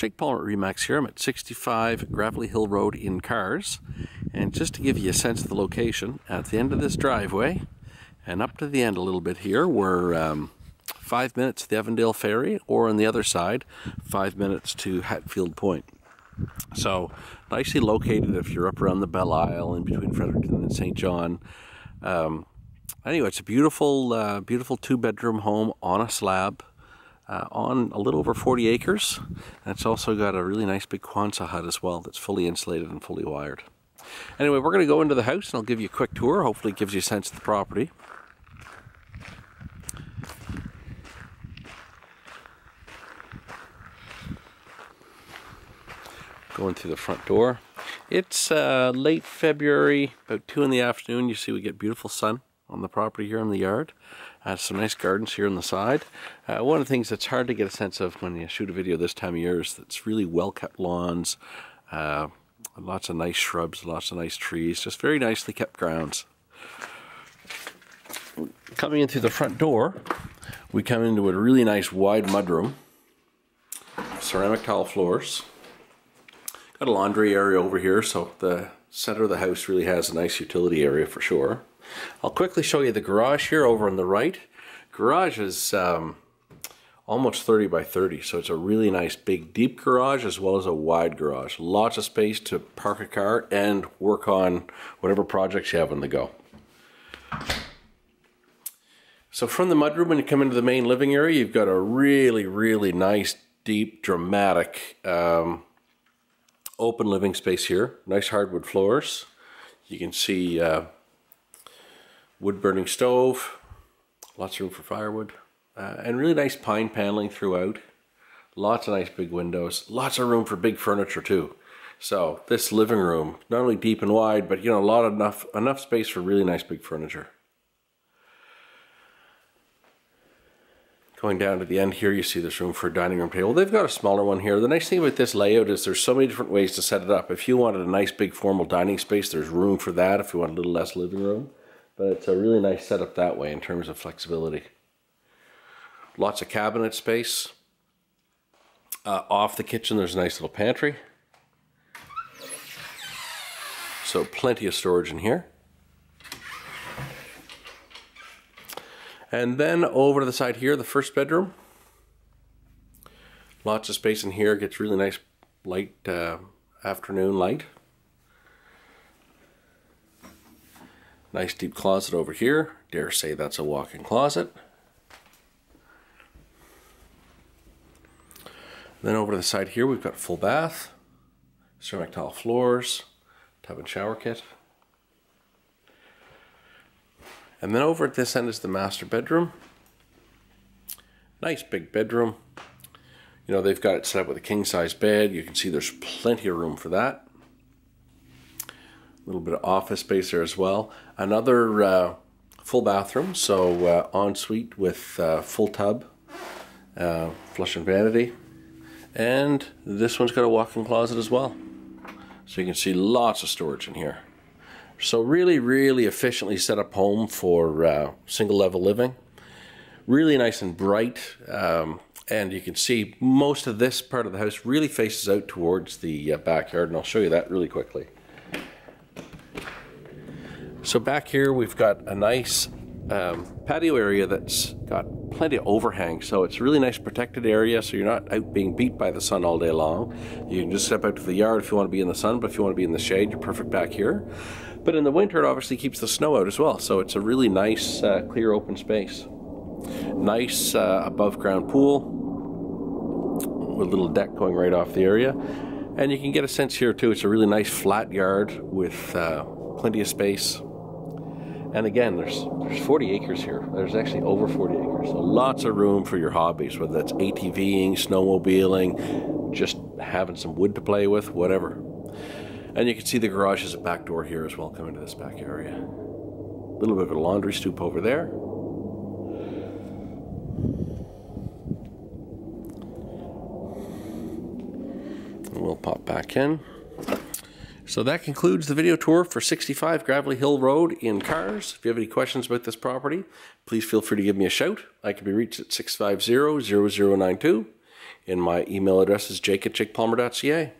Jake Palmer Remax here. I'm at 65 Gravelly Hill Road in Kars. And just to give you a sense of the location, at the end of this driveway, and up to the end a little bit here, we're um, five minutes to the Evandale Ferry, or on the other side, five minutes to Hatfield Point. So, nicely located if you're up around the Belleisle in between Fredericton and St. John. Um, anyway, it's a beautiful, uh, beautiful two bedroom home on a slab uh, on a little over 40 acres. And it's also got a really nice big Quonset hut as well that's fully insulated and fully wired. Anyway, we're going to go into the house and I'll give you a quick tour. Hopefully it gives you a sense of the property. Going through the front door. It's uh, late February, about 2 in the afternoon. You see we get beautiful sun on the property here in the yard. Uh, some nice gardens here on the side. Uh, one of the things that's hard to get a sense of when you shoot a video this time of year is it's really well kept lawns, uh, lots of nice shrubs, lots of nice trees, just very nicely kept grounds. Coming in through the front door, we come into a really nice wide mudroom, ceramic tile floors. Got a laundry area over here, so the center of the house really has a nice utility area for sure. I'll quickly show you the garage here over on the right. Garage is um, almost 30 by 30, so it's a really nice big deep garage as well as a wide garage. Lots of space to park a car and work on whatever projects you have on the go. So from the mudroom, when you come into the main living area, you've got a really, really nice, deep, dramatic, um, open living space here. Nice hardwood floors. You can see uh, wood burning stove, lots of room for firewood, uh, and really nice pine paneling throughout. Lots of nice big windows, lots of room for big furniture too. So this living room, not only deep and wide, but you know, a lot of enough enough space for really nice big furniture. Going down to the end here, you see this room for a dining room table. They've got a smaller one here. The nice thing about this layout is there's so many different ways to set it up. If you wanted a nice big formal dining space, there's room for that if you want a little less living room. But it's a really nice setup that way in terms of flexibility. Lots of cabinet space. Uh, off the kitchen, there's a nice little pantry. So plenty of storage in here. And then over to the side here, the first bedroom. Lots of space in here, gets really nice light uh, afternoon light. Nice deep closet over here. Dare say that's a walk-in closet. Then over to the side here, we've got full bath, ceramic tile floors, tub and shower kit. And then over at this end is the master bedroom. Nice big bedroom. You know, they've got it set up with a king size bed. You can see there's plenty of room for that. A little bit of office space there as well. Another uh, full bathroom, so uh, ensuite with uh, full tub, uh, flush and vanity. And this one's got a walk-in closet as well. So you can see lots of storage in here. So really, really efficiently set up home for uh, single level living. Really nice and bright. Um, and you can see most of this part of the house really faces out towards the uh, backyard and I'll show you that really quickly. So back here we've got a nice um, patio area that's got plenty of overhang. So it's a really nice protected area so you're not out being beat by the sun all day long. You can just step out to the yard if you want to be in the sun, but if you want to be in the shade, you're perfect back here. But in the winter, it obviously keeps the snow out as well. So it's a really nice, uh, clear, open space. Nice uh, above ground pool with a little deck going right off the area. And you can get a sense here too, it's a really nice flat yard with uh, plenty of space. And again, there's there's 40 acres here. There's actually over 40 acres. So lots of room for your hobbies, whether that's ATVing, snowmobiling, just having some wood to play with, whatever. And you can see the garage has a back door here as well coming to this back area. A little bit of a laundry stoop over there. We'll pop back in. So that concludes the video tour for 65 Gravelly Hill Road in Kars. If you have any questions about this property, please feel free to give me a shout. I can be reached at 650-0092. And my email address is jake at jakepalmer.ca.